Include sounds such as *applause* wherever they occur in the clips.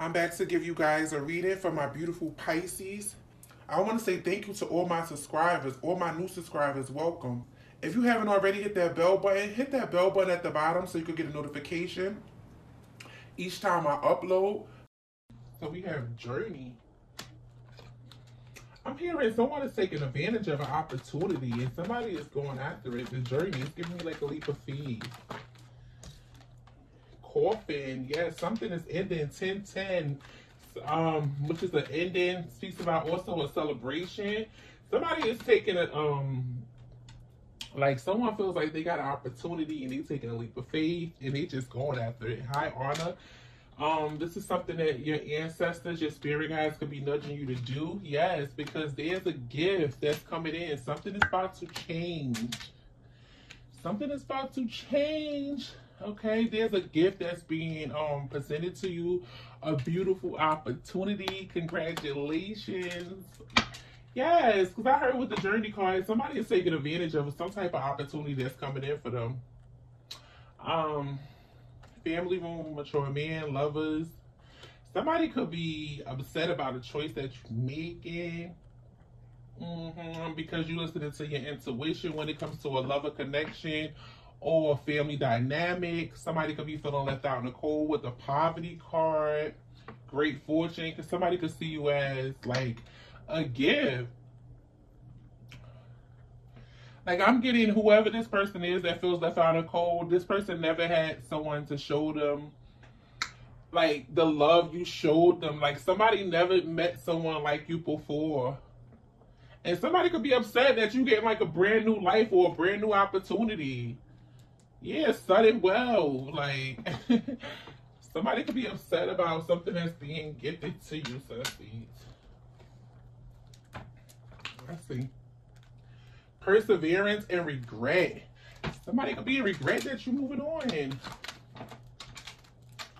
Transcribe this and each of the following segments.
I'm back to give you guys a reading for my beautiful Pisces. I want to say thank you to all my subscribers, all my new subscribers. Welcome. If you haven't already hit that bell button, hit that bell button at the bottom so you can get a notification each time I upload. So we have Journey. I'm hearing someone is taking advantage of an opportunity and somebody is going after it. The journey is giving me like a leap of faith. Coffin, yes, something is ending 1010, um, which is an ending, speaks about also a celebration. Somebody is taking a um like someone feels like they got an opportunity and they taking a leap of faith and they just going after it. High honor. Um, this is something that your ancestors, your spirit guides could be nudging you to do. Yes, because there's a gift that's coming in. Something is about to change. Something is about to change. Okay, there's a gift that's being um presented to you, a beautiful opportunity. Congratulations. Yes, because I heard with the journey card, somebody is taking advantage of some type of opportunity that's coming in for them. Um, family room, mature man lovers. Somebody could be upset about a choice that you're making. Mm-hmm, because you're listening to your intuition when it comes to a lover connection or family dynamic. Somebody could be feeling left out in the cold with a poverty card. Great fortune, because somebody could see you as like a gift like I'm getting whoever this person is that feels left out in the cold. This person never had someone to show them like the love you showed them. Like somebody never met someone like you before. And somebody could be upset that you get like a brand new life or a brand new opportunity. Yeah, sudden well. Like *laughs* somebody could be upset about something that's being gifted to you, so I see perseverance and regret. Somebody could be in regret that you're moving on.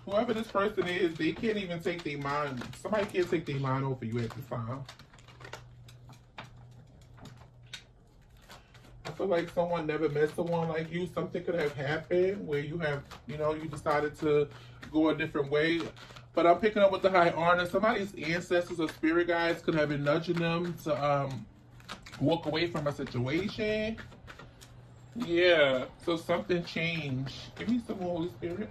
Whoever this person is, they can't even take their mind. Somebody can't take their mind off of you at this time. I feel like someone never met someone like you. Something could have happened where you have, you know, you decided to go a different way. But I'm picking up with the high honor. Somebody's ancestors or spirit guides could have been nudging them to um, walk away from a situation. Yeah, so something changed. Give me some Holy Spirit.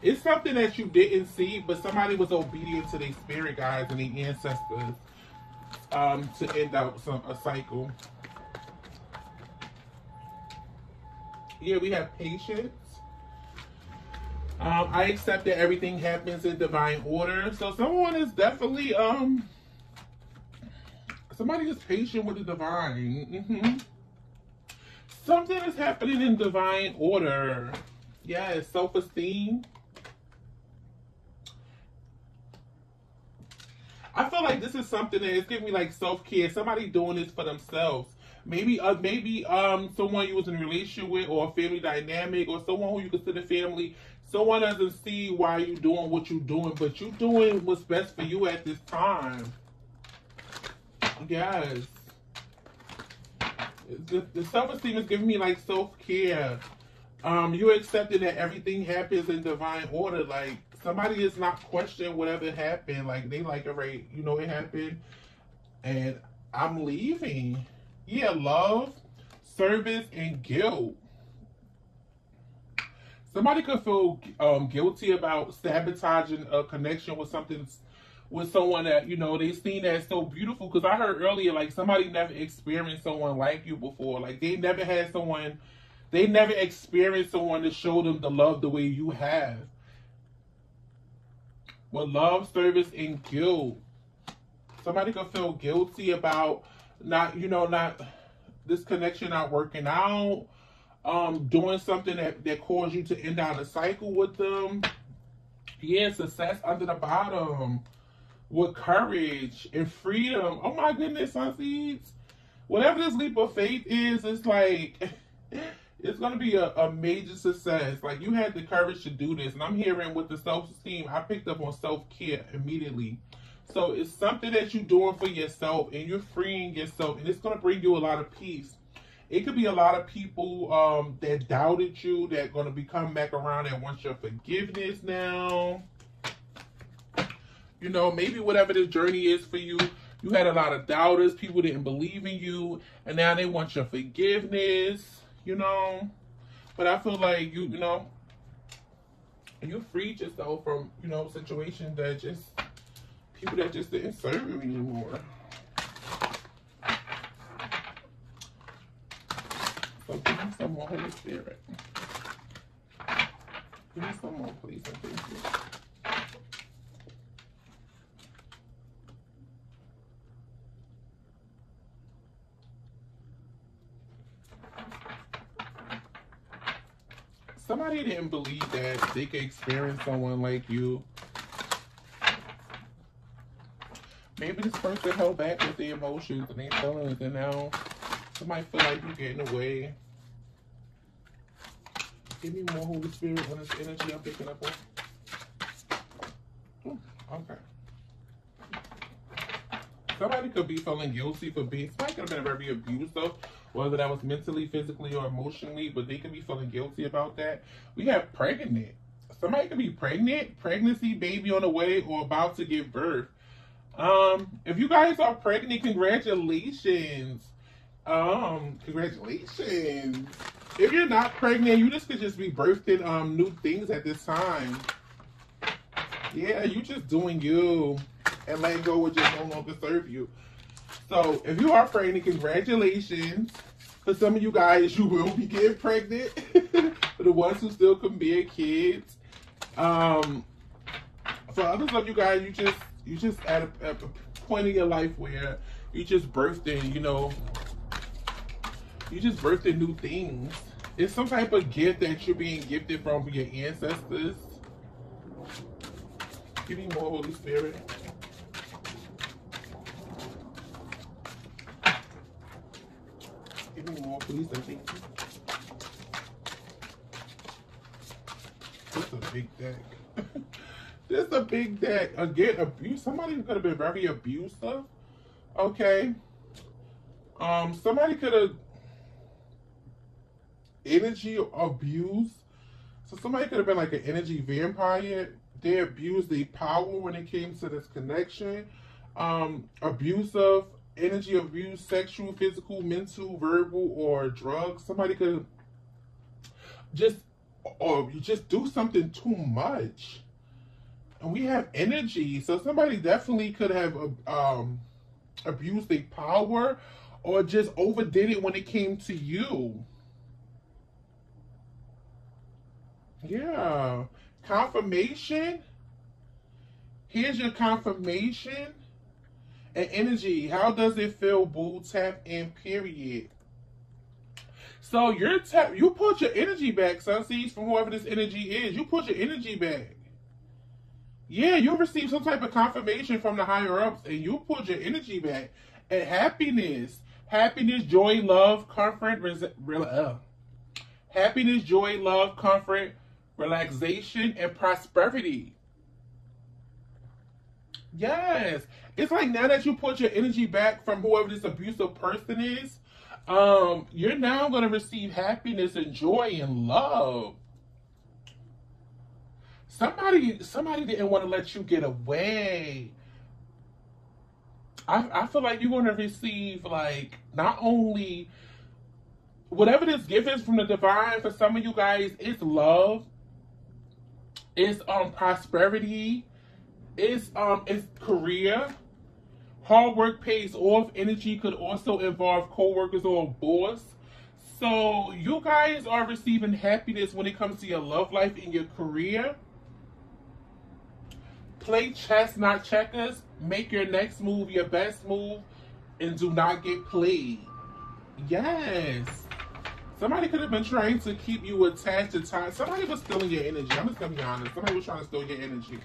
It's something that you didn't see, but somebody was obedient to their spirit guides and their ancestors um, to end out some a cycle. Yeah, we have patience. Um, I accept that everything happens in divine order. So someone is definitely um Somebody is patient with the divine. Mm-hmm. Something is happening in divine order. Yes, self-esteem. I feel like this is something that is giving me like self-care. Somebody doing this for themselves. Maybe uh, maybe um someone you was in a relationship with or a family dynamic or someone who you consider family. Someone doesn't see why you doing what you're doing, but you doing what's best for you at this time. Yes. The, the self-esteem is giving me like self-care. Um, you accepting that everything happens in divine order. Like somebody is not questioning whatever happened. Like they like, all right, you know it happened, and I'm leaving. Yeah, love, service, and guilt. Somebody could feel um, guilty about sabotaging a connection with something with someone that you know they seen as so beautiful because i heard earlier like somebody never experienced someone like you before like they never had someone they never experienced someone to show them the love the way you have with love service and guilt somebody could feel guilty about not you know not this connection not working out um doing something that that caused you to end out a cycle with them yeah success under the bottom with courage and freedom. Oh my goodness, Sunseeds. Whatever this leap of faith is, it's like it's gonna be a, a major success. Like you had the courage to do this. And I'm hearing with the self-esteem, I picked up on self-care immediately. So it's something that you're doing for yourself and you're freeing yourself and it's gonna bring you a lot of peace. It could be a lot of people um, that doubted you that are going to be coming back around and want your forgiveness now. You know, maybe whatever this journey is for you, you had a lot of doubters. People didn't believe in you, and now they want your forgiveness. You know, but I feel like you, you know, you freed yourself from you know situations that just people that just didn't serve you anymore. So give me some more Holy Spirit. Give me some more, please, thank you. Somebody didn't believe that they could experience someone like you. Maybe this person held back with the emotions and they feelings and now somebody feel like you're getting away. Give me more Holy Spirit on this energy I'm picking up on. Hmm, okay. Somebody could be feeling guilty for being, somebody could have been very abusive whether that was mentally, physically, or emotionally, but they could be feeling guilty about that. We have pregnant. Somebody could be pregnant, pregnancy, baby on the way, or about to give birth. Um, if you guys are pregnant, congratulations. Um, congratulations. If you're not pregnant, you just could just be birthing um new things at this time. Yeah, you just doing you and letting go would just no longer serve you. So if you are pregnant, congratulations. For some of you guys, you will be getting pregnant. *laughs* for the ones who still can be kids. Um, for others of you guys, you just you just at a, at a point in your life where you just birthing, you know, you just birthing new things. It's some type of gift that you're being gifted from your ancestors. Give me more Holy Spirit. Give me more, please, you. This is a big deck. *laughs* this is a big deck. Again, abuse. Somebody could have been very abusive. Okay. Um, somebody could have energy abuse. So somebody could have been like an energy vampire. They abused the power when it came to this connection. Um, abusive energy abuse, sexual, physical, mental, verbal, or drugs. Somebody could just or you just do something too much. And we have energy, so somebody definitely could have um, abused their power or just overdid it when it came to you. Yeah. Confirmation. Here's your confirmation and energy. How does it feel, boo? Tap in, period. So you're tap you put your energy back, Sunseeds, from whoever this energy is. You put your energy back. Yeah, you receive some type of confirmation from the higher ups, and you put your energy back. And happiness, happiness, joy, love, comfort, res- uh, happiness, joy, love, comfort, relaxation, and prosperity. Yes. It's like now that you put your energy back from whoever this abusive person is, um, you're now going to receive happiness and joy and love. Somebody, somebody didn't want to let you get away. I, I feel like you're going to receive like not only whatever this gift is from the divine for some of you guys, it's love, it's um prosperity, it's um it's career. Hard work pays off. Energy could also involve co-workers or a boss. So you guys are receiving happiness when it comes to your love life and your career. Play chess, not checkers. Make your next move your best move and do not get played. Yes. Somebody could have been trying to keep you attached to time. Somebody was stealing your energy. I'm just gonna be honest. Somebody was trying to steal your energy.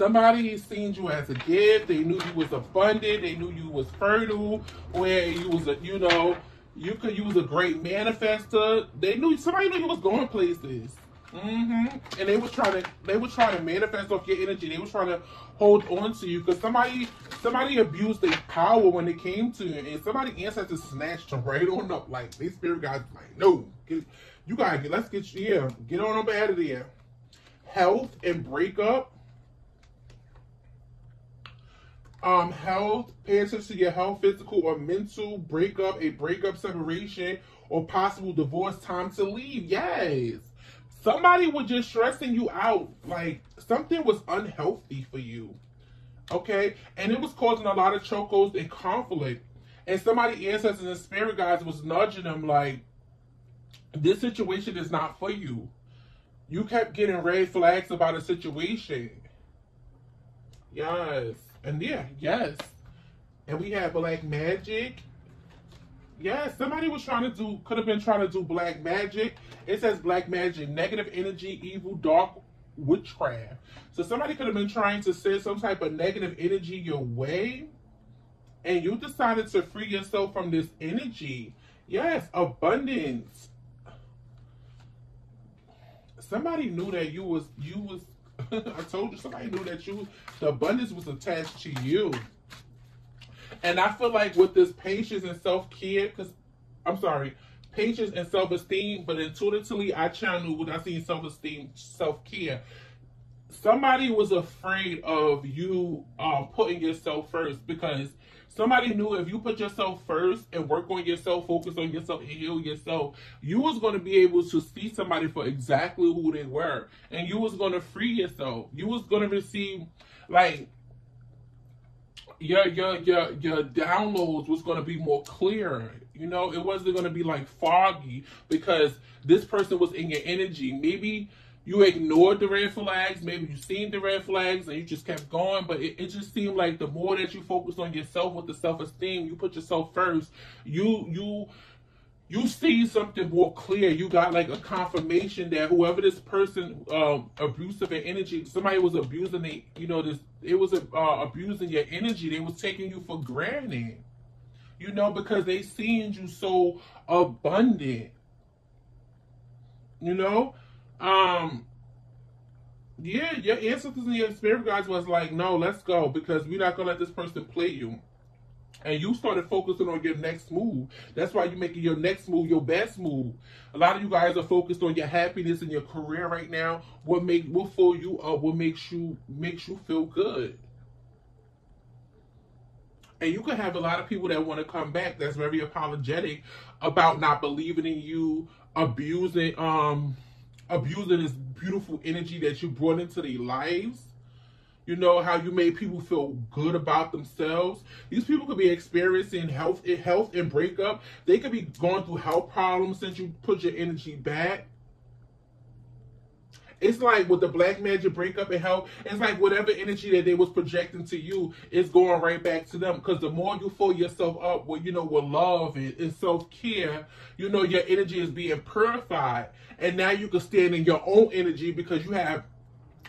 Somebody seen you as a gift. They knew you was abundant. They knew you was fertile. Where you was a, you know, you could use a great manifester. They knew somebody knew you was going places. Mm-hmm. And they was trying to they was trying to manifest off your energy. They was trying to hold on to you because somebody somebody abused their power when it came to you, and somebody ancestors snatched them right on up. Like these spirit guys, like no, get, you gotta get let's get you here, get on up out of there. Health and breakup. Um, health, pay attention to your health, physical or mental breakup, a breakup, separation, or possible divorce. Time to leave. Yes somebody was just stressing you out. Like something was unhealthy for you. Okay? And it was causing a lot of chocos and conflict. And somebody ancestors and spirit guides was nudging them like this situation is not for you. You kept getting red flags about a situation. Yes. And yeah, yes. And we have black magic Yes, somebody was trying to do, could have been trying to do black magic. It says black magic, negative energy, evil, dark witchcraft. So somebody could have been trying to send some type of negative energy your way. And you decided to free yourself from this energy. Yes, abundance. Somebody knew that you was, you was, *laughs* I told you, somebody knew that you, the abundance was attached to you. And I feel like with this patience and self care, because I'm sorry, patience and self esteem, but intuitively I channel when I see self esteem, self care. Somebody was afraid of you um, putting yourself first because somebody knew if you put yourself first and work on yourself, focus on yourself, heal yourself, you was going to be able to see somebody for exactly who they were, and you was going to free yourself. You was going to receive like your your your your downloads was going to be more clear. You know, it wasn't going to be like foggy because this person was in your energy. Maybe you ignored the red flags, maybe you seen the red flags and you just kept going, but it, it just seemed like the more that you focus on yourself with the self-esteem, you put yourself first, you you you see something more clear. You got like a confirmation that whoever this person um abusive energy, somebody was abusing the, you know, this it was uh, abusing your energy. They was taking you for granted. You know, because they seen you so abundant. You know? Um yeah, your ancestors and your spirit guides was like, no, let's go because we're not gonna let this person play you and you started focusing on your next move. That's why you're making your next move your best move. A lot of you guys are focused on your happiness and your career right now. What make what fill you up? What makes you makes you feel good? And you can have a lot of people that want to come back that's very apologetic about not believing in you, abusing um abusing this beautiful energy that you brought into their lives you know how you made people feel good about themselves. These people could be experiencing health, health and breakup. They could be going through health problems since you put your energy back. It's like with the black magic breakup and health, it's like whatever energy that they was projecting to you is going right back to them. Because the more you fill yourself up with, you know, with love and, and self-care, you know, your energy is being purified. And now you can stand in your own energy because you have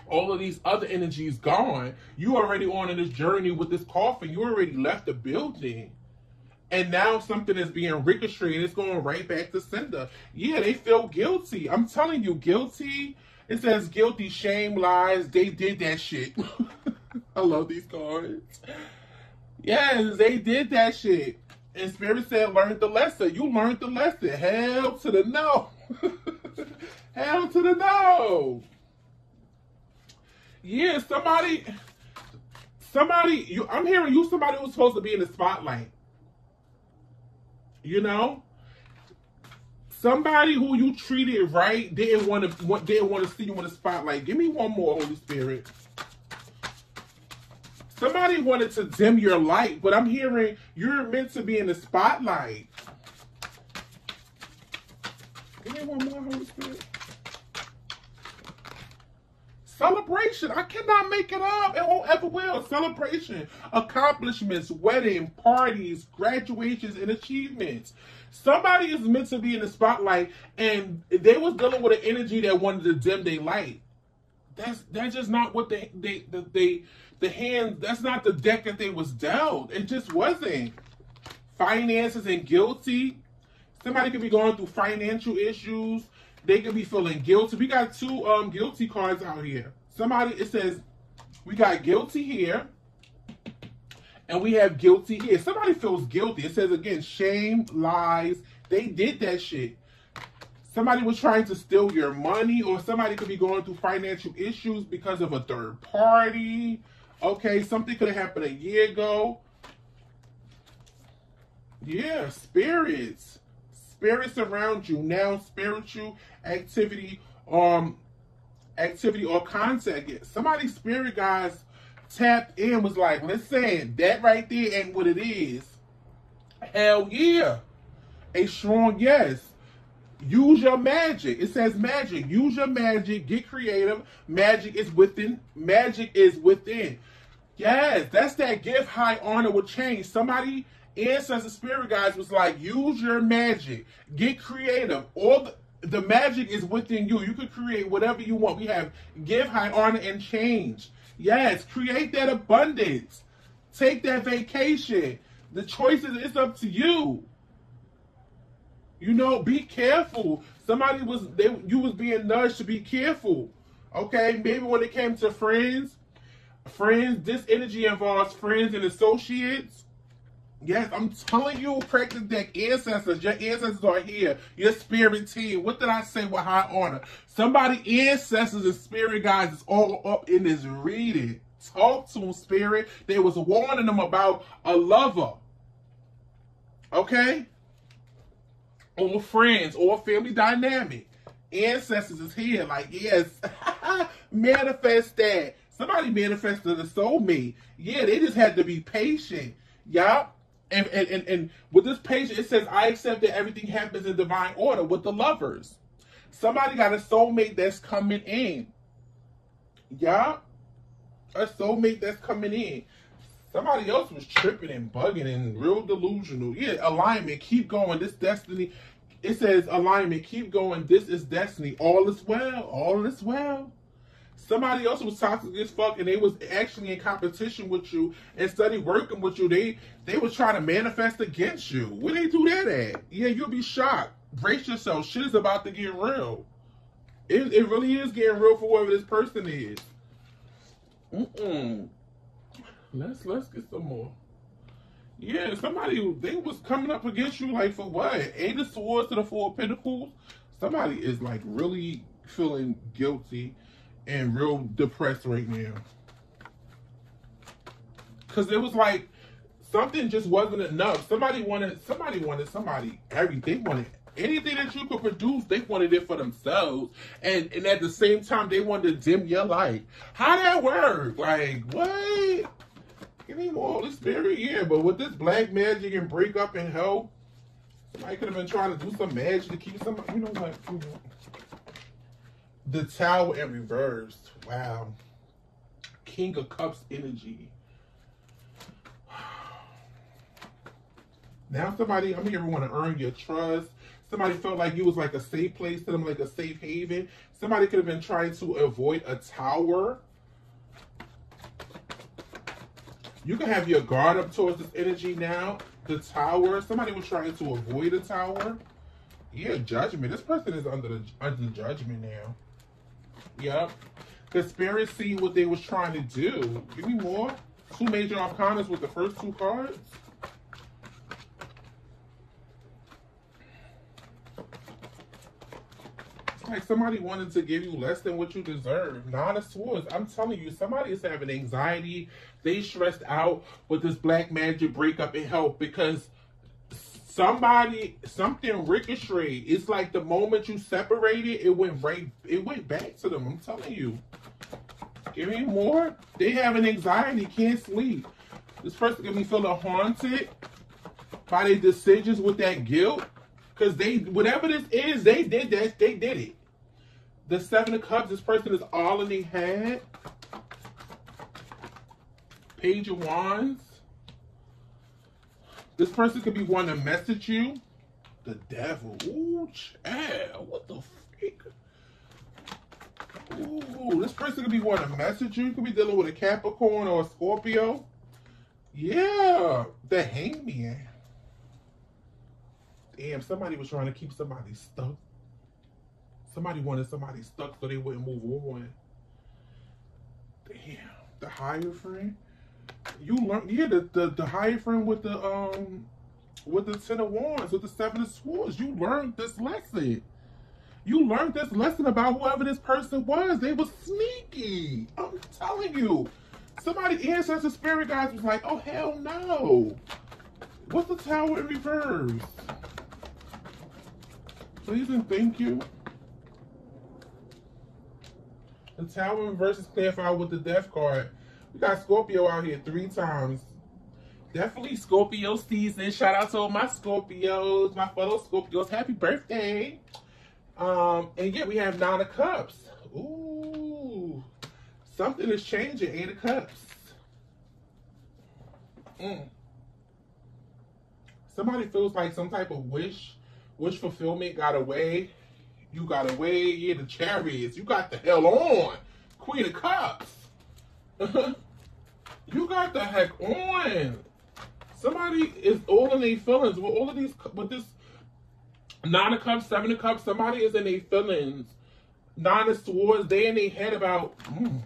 all of these other energies gone. You already on in this journey with this coffin. You already left the building. And now something is being ricocheted. It's going right back to sender. Yeah, they feel guilty. I'm telling you, guilty. It says guilty, shame, lies. They did that shit. *laughs* I love these cards. Yes, they did that shit. And Spirit said, learn the lesson. You learned the lesson. Hell to the no. *laughs* Hell to the no. Yeah, somebody, somebody. You, I'm hearing you. Somebody who's supposed to be in the spotlight. You know, somebody who you treated right didn't want to didn't want to see you in the spotlight. Give me one more, Holy Spirit. Somebody wanted to dim your light, but I'm hearing you're meant to be in the spotlight. Give me one more, Holy Spirit. Celebration. I cannot make it up. It won't ever will. Celebration. Accomplishments, wedding, parties, graduations, and achievements. Somebody is meant to be in the spotlight and they was dealing with an energy that wanted to dim their light. That's that's just not what they they the they the hand that's not the deck that they was dealt. It just wasn't. Finances and guilty. Somebody could be going through financial issues they could be feeling guilty. We got two um guilty cards out here. Somebody it says we got guilty here. And we have guilty here. Somebody feels guilty. It says again, shame, lies. They did that shit. Somebody was trying to steal your money, or somebody could be going through financial issues because of a third party. Okay, something could have happened a year ago. Yeah, spirits. Spirits around you. Now spiritual activity, um, activity or contact. Somebody spirit guys tapped in was like, let's listen, that right there ain't what it is. Hell yeah. A strong yes. Use your magic. It says magic. Use your magic. Get creative. Magic is within. Magic is within. Yes, that's that gift high honor will change. Somebody, ancestor spirit guys, was like, use your magic. Get creative. All the, the magic is within you. You can create whatever you want. We have give high honor and change. Yes, create that abundance. Take that vacation. The choices it's up to you. You know, be careful. Somebody was they you was being nudged to be careful. Okay, maybe when it came to friends, friends, this energy involves friends and associates. Yes, I'm telling you, practice deck ancestors. Your ancestors are here. Your spirit team. What did I say with high honor? Somebody ancestors and spirit guys is all up in this reading. Talk to them, spirit. They was warning them about a lover. Okay? Or friends or family dynamic. Ancestors is here. Like, yes, *laughs* manifest that. Somebody manifested a soulmate. Yeah, they just had to be patient. Yup. And, and, and, and with this page, it says, I accept that everything happens in divine order with the lovers. Somebody got a soulmate that's coming in. Yeah. A soulmate that's coming in. Somebody else was tripping and bugging and real delusional. Yeah, alignment. Keep going. This destiny. It says alignment. Keep going. This is destiny. All is well. All is well. Somebody else was toxic as fuck and they was actually in competition with you and study working with you. They they was trying to manifest against you. Where they do that at? Yeah, you'll be shocked. Brace yourself. Shit is about to get real. It, it really is getting real for whoever this person is. Mm-mm. Let's let's get some more. Yeah, somebody they was coming up against you like for what? Eight of swords to the four of pentacles. Somebody is like really feeling guilty and real depressed right now. Cause it was like something just wasn't enough. Somebody wanted somebody wanted somebody everything wanted anything that you could produce, they wanted it for themselves. And and at the same time they wanted to dim your light. How that work? Like what? Give me more Holy Spirit, yeah. But with this black magic and break up and hell, somebody could have been trying to do some magic to keep somebody, you know what? You know, the Tower in reverse. Wow. King of Cups energy. *sighs* Now somebody, I'm here want to earn your trust. Somebody felt like you was like a safe place to them, like a safe haven. Somebody could have been trying to avoid a tower. You can have your guard up towards this energy now. The tower. Somebody was trying to avoid a tower. Yeah, judgment. This person is under the under judgment now. Yep. Conspiracy, what they was trying to do. Give me more. Two major arcanas with the first two cards. It's like somebody wanted to give you less than what you deserve. Nine of swords. I'm telling you, somebody is having anxiety. They stressed out with this black magic breakup and help because somebody something ricocheted. It's like the moment you separated, it went right it went back to them. I'm telling you. Give me more. They have an anxiety, can't sleep. This person can be feeling haunted by their decisions with that guilt. Cause they whatever this is, they did that, they did it. The seven of cups, this person is all in their head. Page of Wands. This person could be wanting to message you. The devil. Ooh, child. What the freak? Ooh, this person could be wanting to message you. You could be dealing with a Capricorn or a Scorpio. Yeah. The hangman. Damn, somebody was trying to keep somebody stuck. Somebody wanted somebody stuck so they wouldn't move on. Damn. The Hierophant. You learn yeah, the, the, the Hierophant with the um with the Ten of Wands, with the Seven of Swords. You learned this lesson. You learned this lesson about whoever this person was. They was sneaky. I'm telling you. Somebody ancestor spirit guys was like, oh hell no. What's the tower in reverse? Please and thank you. The tower in reverse is clarified with the death card. We got Scorpio out here three times. Definitely Scorpio season. Shout out to all my Scorpios, my fellow Scorpios. Happy birthday. Um, and yeah, we have Nine of Cups. Ooh. Something is changing. Eight of Cups. Mm. Somebody feels like some type of wish, wish fulfillment got away. You got away. Yeah, the chariots. You got the hell on. Queen of Cups. *laughs* you got the heck on. Somebody is all in their feelings with all of these, with this nine of cups, seven of cups. Somebody is in their feelings. Nine of swords. They in their head about. Mm.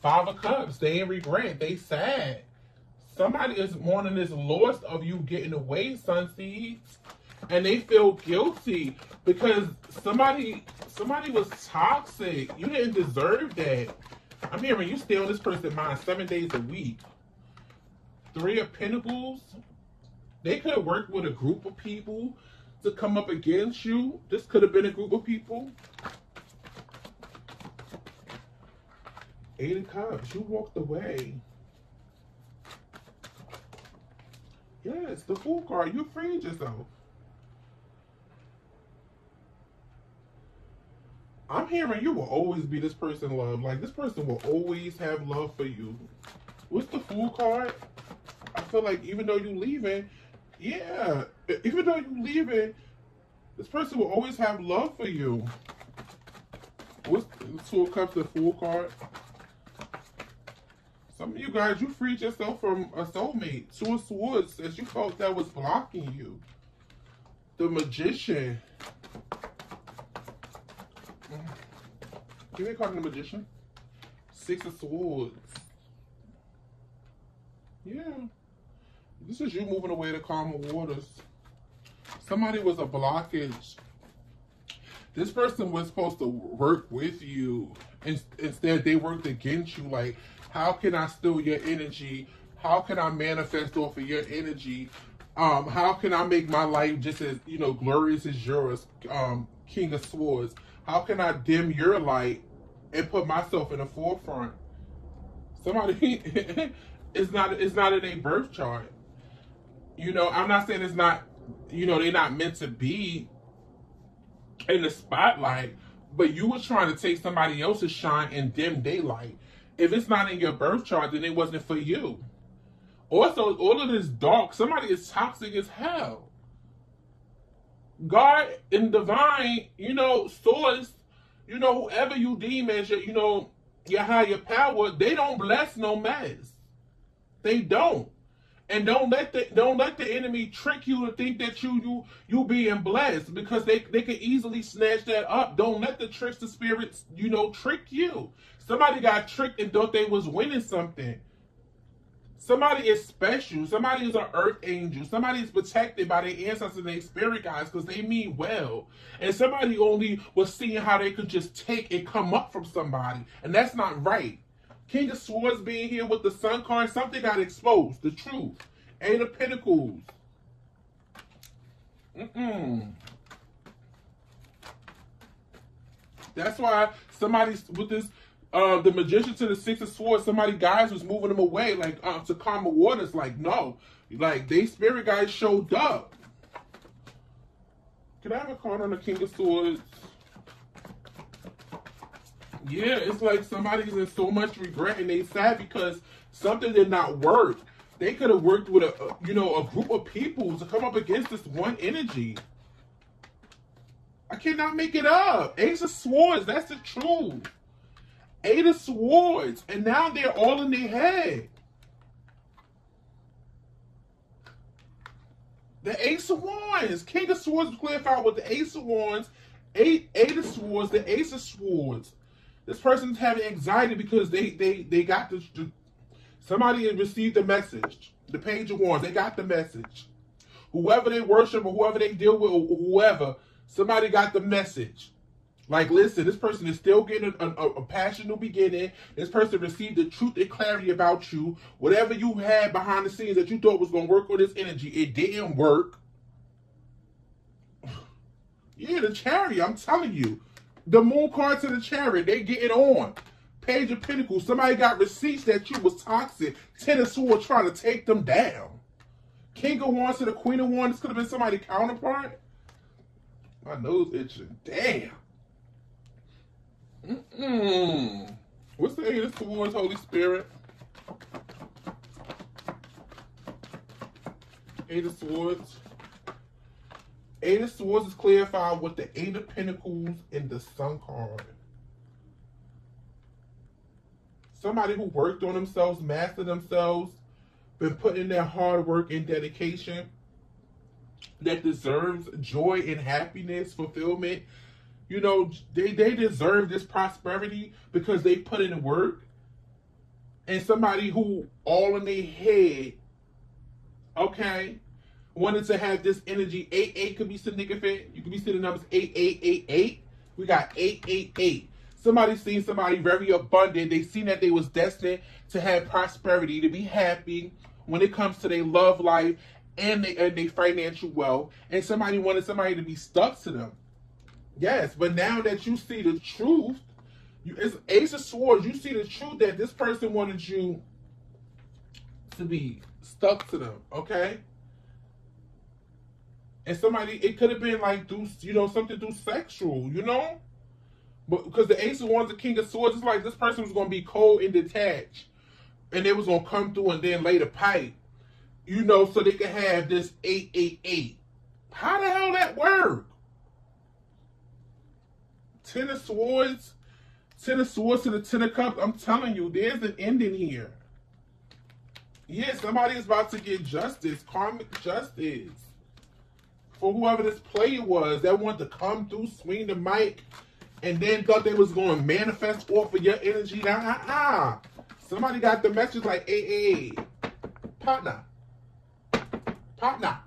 Five of cups. They in regret. They sad. Somebody is mourning this loss of you getting away, sun seeds, and they feel guilty because somebody somebody was toxic. You didn't deserve that. I'm hearing you stay on this person's mind seven days a week. Three of Pentacles. They could have worked with a group of people to come up against you. This could have been a group of people. Eight of Cups. You walked away. Yes, the Fool card. You freed yourself. I'm hearing you will always be this person love. Like this person will always have love for you. What's the Fool card? I feel like even though you leaving, yeah, even though you leaving, this person will always have love for you. What's the Two of Cups, the Fool card? Some of you guys, you freed yourself from a soulmate. Two of Swords, as you felt that was blocking you. The Magician. Give me a card of the Magician. Six of Swords. Yeah. This is you moving away to calmer waters. Somebody was a blockage. This person was supposed to work with you. Instead, they worked against you. Like, how can I steal your energy? How can I manifest off of your energy? Um, how can I make my life just as, you know, glorious as yours, um, King of Swords? How can I dim your light and put myself in the forefront? Somebody *laughs* it's not it's not in a birth chart. You know, I'm not saying it's not, you know, they're not meant to be in the spotlight, but you were trying to take somebody else's shine and dim daylight. If it's not in your birth chart, then it wasn't for you. Also, all of this dark, somebody is toxic as hell. God and divine, you know, source, you know, whoever you deem as your, you know, your higher power, they don't bless no mess. They don't. And don't let the don't let the enemy trick you to think that you you you being blessed because they they can easily snatch that up. Don't let the tricks the spirits you know trick you. Somebody got tricked and thought they was winning something. Somebody is special. Somebody is an earth angel. Somebody is protected by their ancestors and their spirit guides because they mean well. And somebody only was seeing how they could just take and come up from somebody. And that's not right. King of Swords being here with the Sun card, something got exposed. The truth. Eight of Pentacles. Mm-mm. That's why somebody with this, uh, the magician to the six of swords, somebody guys was moving them away, like uh, to calmer waters. Like no, like they spirit guys showed up. Can I have a card on the king of swords? Yeah, it's like somebody's in so much regret and they sad because something did not work. They could have worked with a, you know, a group of people to come up against this one energy. I cannot make it up. Ace of Swords, that's the truth. Eight of Swords, and now they're all in their head. The Ace of Wands. King of Swords clarified with the Ace of Wands. Eight, eight of Swords, the Ace of Swords. This person's having anxiety because they they they got the somebody received the message. The Page of Wands, they got the message. Whoever they worship or whoever they deal with, or whoever, somebody got the message. Like, listen, this person is still getting a, a, a passionate beginning. This person received the truth and clarity about you. Whatever you had behind the scenes that you thought was going to work on this energy, it didn't work. *sighs* Yeah, the chariot, I'm telling you. The moon card to the chariot, they getting on. Page of Pentacles, somebody got receipts that you was toxic. Ten of Swords trying to take them down. King of Wands to the Queen of Wands, this could have been somebody counterpart. My nose itching. Damn. Mm-mm. What's the Eight of Swords, Holy Spirit? Eight of Swords. Eight of Swords is clarified with the Eight of Pentacles and the Sun card. Somebody who worked on themselves, mastered themselves, been putting in their hard work and dedication that deserves joy and happiness, fulfillment. You know, they, they deserve this prosperity because they put in the work. And somebody who all in their head, okay, wanted to have this energy. 8 8 could be significant. You could be seeing the numbers 8888. We got 888. Somebody seen somebody very abundant. They seen that they was destined to have prosperity, to be happy when it comes to their love life and they and their financial wealth. And somebody wanted somebody to be stuck to them. Yes, but now that you see the truth, you, it's Ace of Swords. You see the truth that this person wanted you to be stuck to them. Okay and somebody it could have been like do you know something do sexual, you know, but because the Ace of Wands, the King of Swords, it's like this person was gonna be cold and detached, and they was gonna come through and then lay the pipe, you know, so they could have this eight eight eight. How the hell that work? Ten of Swords, Ten of Swords to the Ten of Cups. I'm telling you, there's an ending here. Yeah, somebody is about to get justice, karmic justice for whoever this player was that wanted to come through, swing the mic, and then thought they was going to manifest off of your energy. Nah, nah, nah. Somebody got the message like, hey, hey, partner, partner.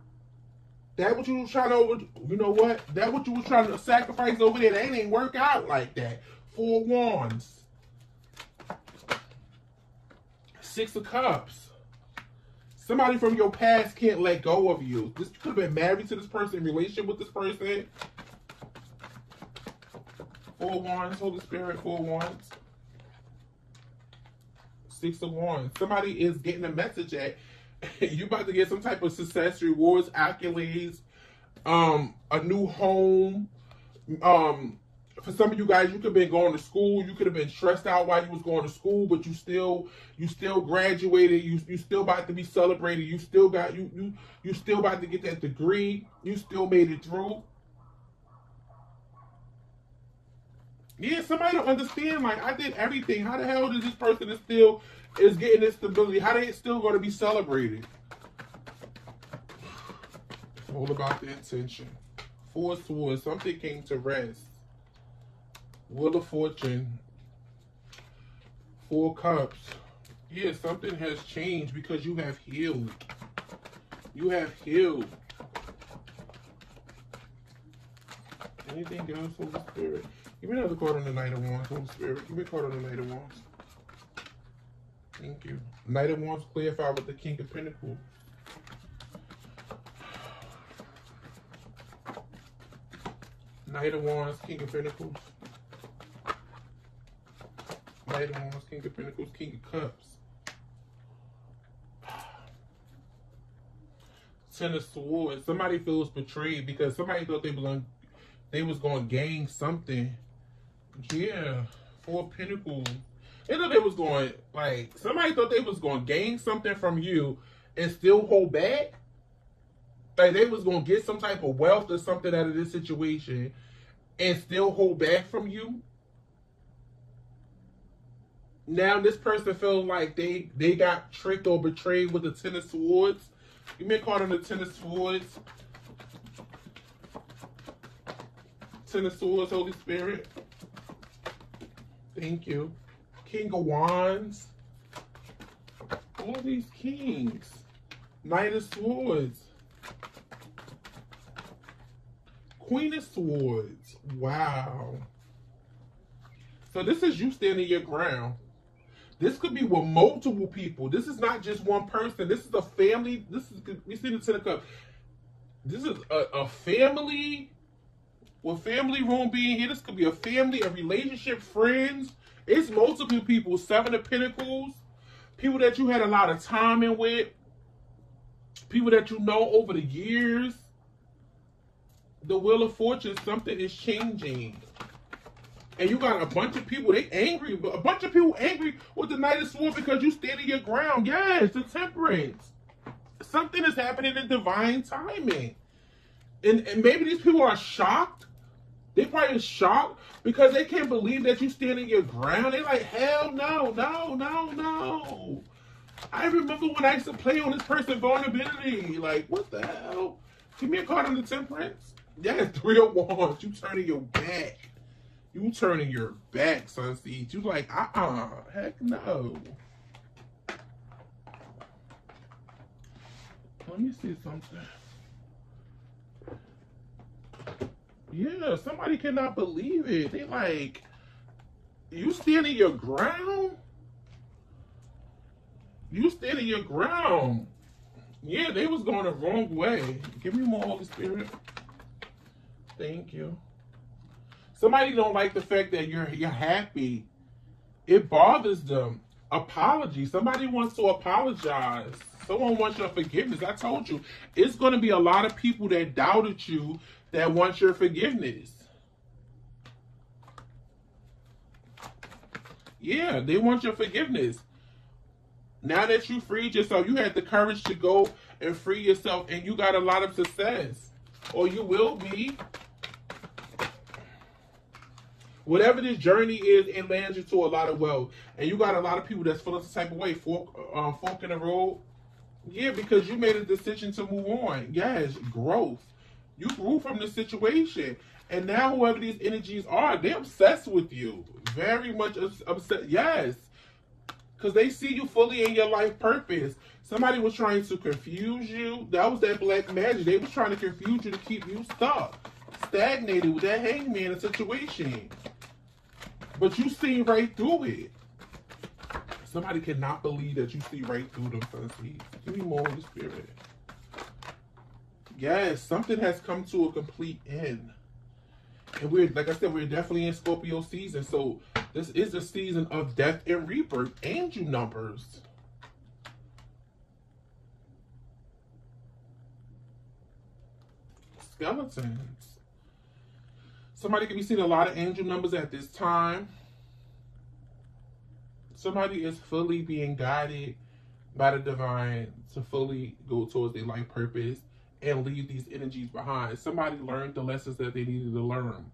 That what you was trying to you know what? That what you was trying to sacrifice over there. That ain't work out like that. Four wands. Six of cups. Somebody from your past can't let go of you. This could have been married to this person, in relation with this person. Four wands, Holy Spirit, four wands. Six of wands. Somebody is getting a message that *laughs* you about to get some type of success, rewards, accolades, um, a new home, um, for some of you guys, you could have been going to school. You could have been stressed out while you was going to school, but you still you still graduated. You you still about to be celebrated. You still got you you you still about to get that degree. You still made it through. Yeah, somebody don't understand. Like I did everything. How the hell does this person is still is getting this stability? How they still going to be celebrated? It's all about the intention. Four swords. Something came to rest. Wheel of Fortune, Four Cups. Yeah, something has changed because you have healed. You have healed. Anything else, Holy Spirit? Give me another card on the Knight of Wands, Holy Spirit. Give me a card on the Knight of Wands. Thank you. Knight of Wands clarified with the King of Pentacles. Knight of Wands, King of Pentacles. Knight of Wands, King of Pentacles, King of Cups. Ten of Swords. Somebody feels betrayed because somebody thought they was they was going to gain something. Yeah, Four Pentacles. Thought they was going like somebody thought they was going to gain something from you and still hold back. Like they was going to get some type of wealth or something out of this situation and still hold back from you now this person feels like they they got tricked or betrayed with the ten of swords. Me a card on the Ten of Swords. Ten of Swords, Holy Spirit. Thank you. King of Wands. All these kings. Knight of Swords. Queen of Swords. Wow. So this is you standing your ground. This could be with multiple people. This is not just one person. This is a family. This is we see the Ten of Cups. This is a, a family with family room being here. This could be a family, a relationship, friends. It's multiple people. Seven of Pentacles. People that you had a lot of time in with. People that you know over the years the wheel of fortune, something is changing. And you got a bunch of people, they angry, a bunch of people angry with the Knight of Swords because you standing your ground. Yes, the temperance. Something is happening in divine timing. And, and maybe these people are shocked. They probably shocked because they can't believe that you standing your ground. They like, hell no, no, no, no. I remember when I used to play on this person's vulnerability. Like, what the hell? Give me a card on the temperance. Yeah, *laughs* three of wands. You turning your back. You turning your back, Sunseed. You like, uh-uh. Heck no. Let me see something. Yeah, somebody cannot believe it. They like, you standing your ground? You standing your ground. Yeah, they was going the wrong way. Give me more Holy Spirit. Thank you. Somebody don't like the fact that you're you're happy. It bothers them. Apology. Somebody wants to apologize. Someone wants your forgiveness. I told you, it's going to be a lot of people that doubted you that wants your forgiveness. Yeah, they want your forgiveness. Now that you freed yourself, you had the courage to go and free yourself, and you got a lot of success. Or you will be whatever this journey is, it lands you to a lot of wealth. And you got a lot of people that's feeling the type of way, fork, uh, fork in the road. Yeah, because you made a decision to move on. Yes, growth. You grew from the situation. And now whoever these energies are, they're obsessed with you. Very much obsessed. Yes. Because they see you fully in your life purpose. Somebody was trying to confuse you. That was that black magic. They was trying to confuse you to keep you stuck, stagnated with that hangman situation. But you see right through it. Somebody cannot believe that you see right through them, Sunseed. Give me more of the Spirit. Yes, something has come to a complete end. And we're, like I said, we're definitely in Scorpio season. So this is the season of death and rebirth. Angel numbers. Skeletons. Somebody can be seeing a lot of angel numbers at this time. Somebody is fully being guided by the divine to fully go towards their life purpose and leave these energies behind. Somebody learned the lessons that they needed to learn.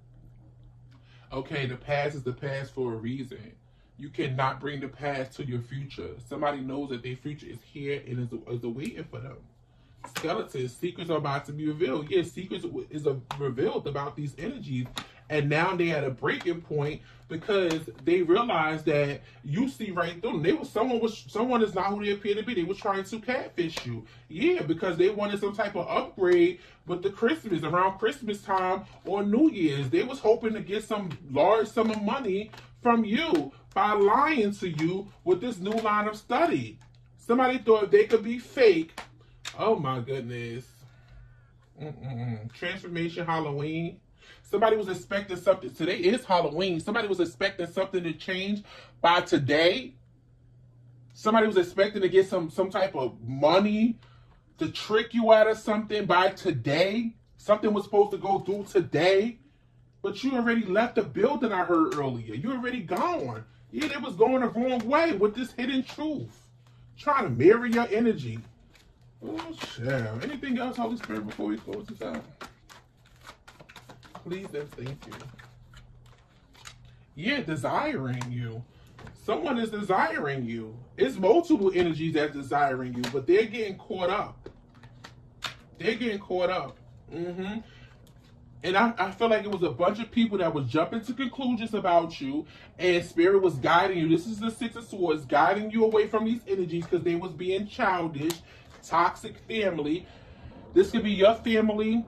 Okay, the past is the past for a reason. You cannot bring the past to your future. Somebody knows that their future is here and is, is waiting for them skeletons. Secrets are about to be revealed. Yes, secrets is a, revealed about these energies. And now they at a breaking point because they realized that you see right through them. They was someone was someone is not who they appear to be. They was trying to catfish you. Yeah, because they wanted some type of upgrade with the Christmas around Christmas time or New Year's. They was hoping to get some large sum of money from you by lying to you with this new line of study. Somebody thought they could be fake Oh my goodness. Mm-mm. Transformation Halloween. Somebody was expecting something. Today is Halloween. Somebody was expecting something to change by today. Somebody was expecting to get some some type of money to trick you out of something by today. Something was supposed to go through today. But you already left the building, I heard earlier. You already gone. Yeah, it was going the wrong way with this hidden truth. Trying to mirror your energy. Oh, shit. Anything else, Holy Spirit, before we close this out? Please and thank you. Yeah, desiring you. Someone is desiring you. It's multiple energies that's desiring you, but they're getting caught up. They're getting caught up. Mm-hmm. And I, I feel like it was a bunch of people that was jumping to conclusions about you, and Spirit was guiding you. This is the Six of Swords, guiding you away from these energies because they was being childish, toxic family. This could be your family,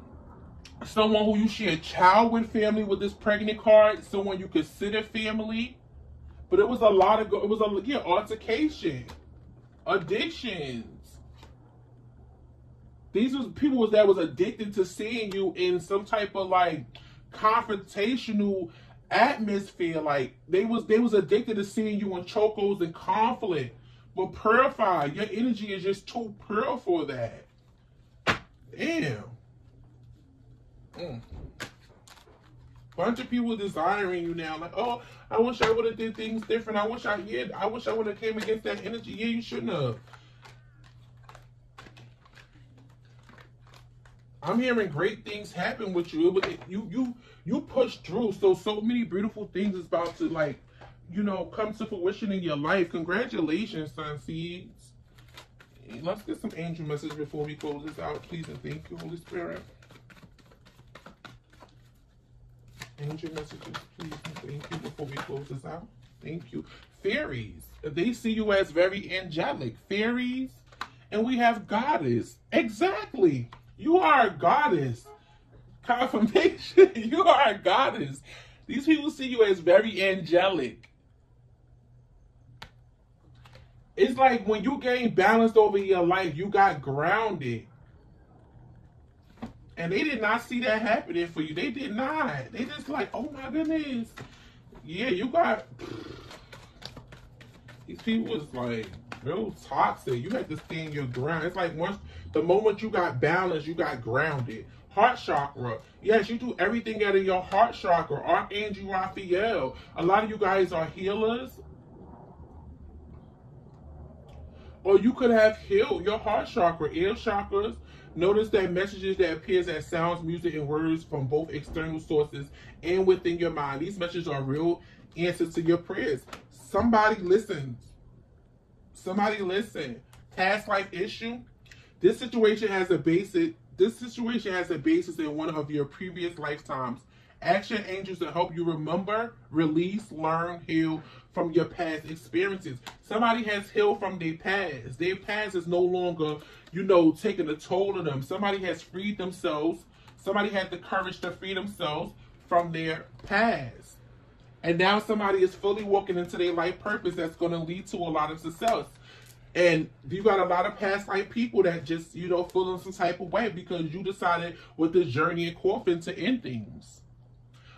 someone who you share a child with family with this pregnant card, someone you consider family. But it was a lot of, it was a, yeah, altercation, addictions these was people that was addicted to seeing you in some type of like confrontational atmosphere. Like they was they was addicted to seeing you in chocos and conflict. But purify. Your energy is just too pure for that. Damn. Bunch of people desiring you now. Like, oh, I wish I would have did things different. I wish I yeah, I wish I would have came against that energy. Yeah, you shouldn't have. I'm hearing great things happen with you. But you you you push through. So so many beautiful things is about to like, you know, come to fruition in your life. Congratulations, Sun Seeds. Let's get some angel message before we close this out, please and thank you, Holy Spirit. Angel messages, please thank you before we close this out. Thank you. Fairies, they see you as very angelic. Fairies, and we have goddess. Exactly. You are a goddess. Confirmation. *laughs* you are a goddess. These people see you as very angelic. It's like when you gain balance over your life, you got grounded. And they did not see that happening for you. They did not. They just like, oh my goodness. Yeah, you got. These people was like real toxic. You had to stand your ground. It's like once the moment you got balanced, you got grounded. Heart chakra. Yes, you do everything out of your heart chakra. Archangel Raphael. A lot of you guys are healers. Or you could have healed your heart chakra, ear chakras. Notice that messages that appears as sounds, music, and words from both external sources and within your mind. These messages are real answers to your prayers. Somebody listens. Somebody listen. Past life issue. This situation has a basic. This situation has a basis in one of your previous lifetimes. Action angels to help you remember, release, learn, heal from your past experiences. Somebody has healed from their past. Their past is no longer, you know, taking a toll on them. Somebody has freed themselves. Somebody had the courage to free themselves from their past. And now somebody is fully walking into their life purpose that's going to lead to a lot of success. And you got a lot of past life people that just, you know, feel in some type of way because you decided with this journey and coffin to end things.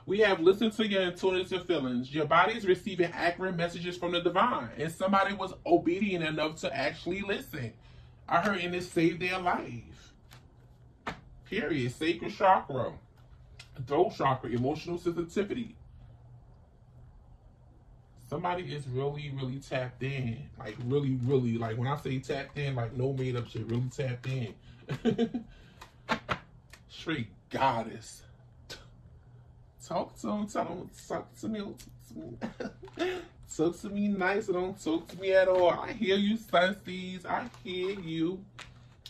We have listened to your intuitive feelings. Your body is receiving accurate messages from the divine. And somebody was obedient enough to actually listen. I heard and it saved their life. Period. Sacral chakra. Throat chakra. Emotional sensitivity somebody is really, really tapped in. Like really, really, like when I say tapped in, like no made up shit, really tapped in. *laughs* Straight goddess. Talk to him, tell him, talk to me, talk to me. talk to me nice, don't talk to me at all. I hear you, Sunseeds. I hear you.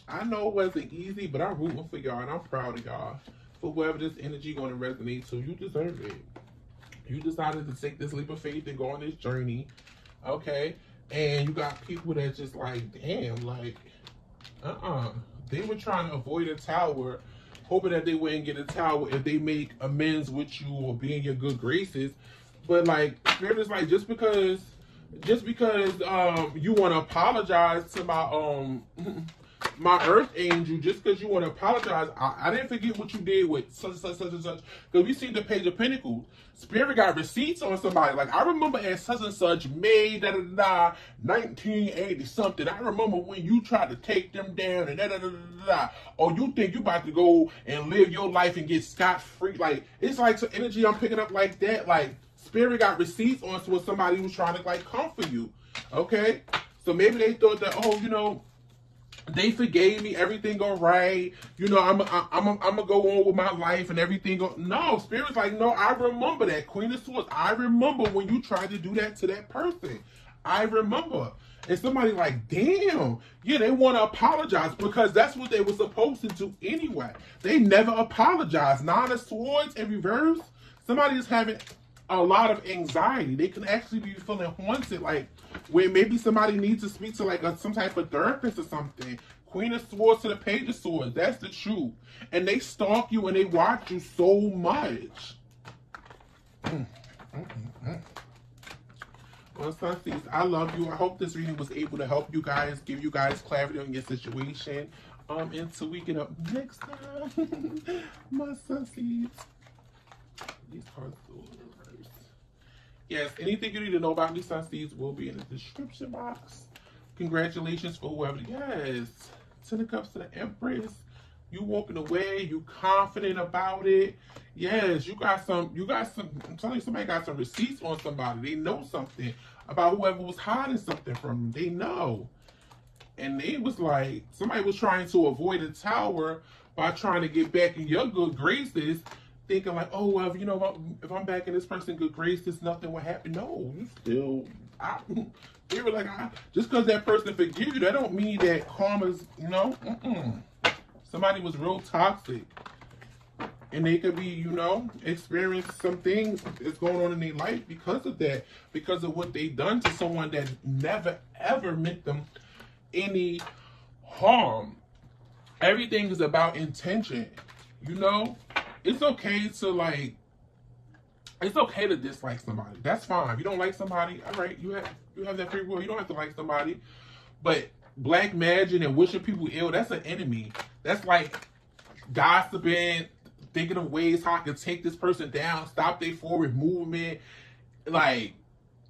I know it wasn't easy, but I'm rooting for y'all and I'm proud of y'all. For whoever this energy gonna resonate to, you deserve it you decided to take this leap of faith and go on this journey, okay? And you got people that just like, damn, like, uh-uh. They were trying to avoid a tower, hoping that they wouldn't get a tower if they make amends with you or be in your good graces. But like, Spirit is like, just because, just because um you want to apologize to my um *laughs* my earth angel, just because you want to apologize, I, I, didn't forget what you did with such, such, such, and such. Because we see the page of Pentacles. Spirit got receipts on somebody. Like, I remember as such and such, May, da da da, 1980 something. I remember when you tried to take them down and da da da da da. Or you think you about to go and live your life and get scot free. Like, it's like some energy I'm picking up like that. Like, Spirit got receipts on with somebody who's trying to, like, comfort you. Okay? So maybe they thought that, oh, you know, they forgave me, everything all right. You know, I'm I'm I'm, I'm gonna go on with my life and everything. Go, no, spirit's like, no, I remember that Queen of Swords. I remember when you tried to do that to that person. I remember. And somebody like, damn, yeah, they want to apologize because that's what they were supposed to do anyway. They never apologize. Nine of Swords in reverse. Somebody is having a lot of anxiety. They can actually be feeling haunted, like where maybe somebody needs to speak to like a, some type of therapist or something. Queen of Swords to the Page of Swords. That's the truth. And they stalk you and they watch you so much. Mm, mm, mm, well, Sunseeds, I love you. I hope this reading was able to help you guys, give you guys clarity on your situation. Um, until we get up next time, *laughs* my Sunseeds. These cards. Yes, anything you need to know about these Sunseeds will be in the description box. Congratulations for whoever. Yes. Ten of Cups to the Empress. You walking away, you confident about it. Yes, you got some, you got some, I'm telling you, somebody got some receipts on somebody. They know something about whoever was hiding something from them. They know. And they was like, somebody was trying to avoid a tower by trying to get back in your good graces, thinking like, oh, well, if, you know, if I'm, if I'm back in this person's good grace graces, nothing will happen. No, you still, I, *laughs* they were like, I, just because that person forgive you, that don't mean that karma's, you know, mm -mm. somebody was real toxic. And they could be, you know, experience some things that's going on in their life because of that, because of what they done to someone that never, ever meant them any harm. Everything is about intention, you know? It's okay to, like, it's okay to dislike somebody. That's fine. If you don't like somebody, all right, you have you have that free will. You don't have to like somebody. But black magic and wishing people ill, that's an enemy. That's like gossiping, thinking of ways how I can take this person down, stop their forward movement. Like,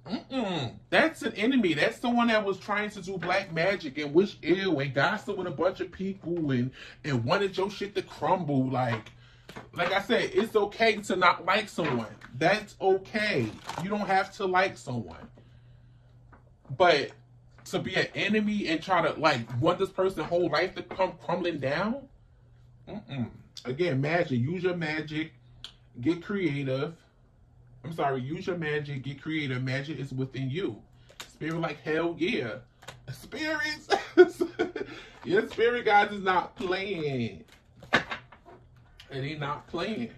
mm-mm, that's an enemy. That's someone that was trying to do black magic and wish ill and gossip with a bunch of people and and wanted your shit to crumble. Like, like I said, it's okay to not like someone. That's okay. You don't have to like someone. But to be an enemy and try to like want this person whole life to come crumbling down, mm-mm. again, magic. Use your magic. Get creative. I'm sorry. Use your magic. Get creative. Magic is within you. Spirit, like hell yeah. Spirits. *laughs* your spirit guys is not playing. And he not playing.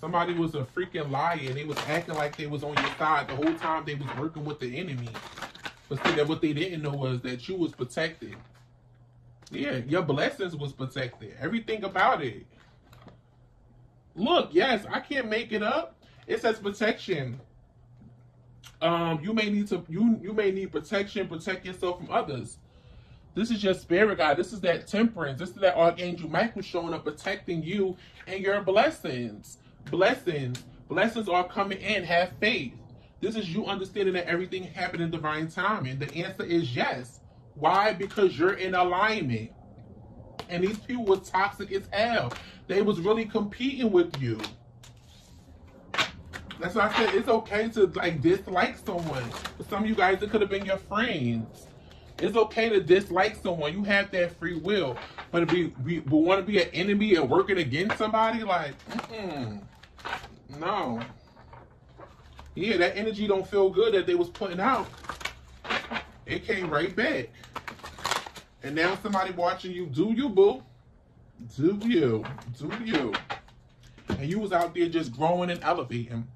Somebody was a freaking liar and they was acting like they was on your side the whole time they was working with the enemy. But see that what they didn't know was that you was protected. Yeah, your blessings was protected. Everything about it. Look, yes, I can't make it up. It says protection. Um, you may need to you you may need protection, protect yourself from others. This is your spirit guide. This is that temperance. This is that Archangel Michael showing up, protecting you and your blessings blessings. Blessings are coming in. Have faith. This is you understanding that everything happened in divine timing. The answer is yes. Why? Because you're in alignment. And these people were toxic as hell. They was really competing with you. That's why I said it's okay to like dislike someone. For some of you guys, it could have been your friends. It's okay to dislike someone. You have that free will. But if we, but want to be an enemy and working against somebody, like, mm-mm. No. Yeah, that energy don't feel good that they was putting out. It came right back. And now somebody watching you do you, boo. Do you. Do you. And you was out there just growing and elevating.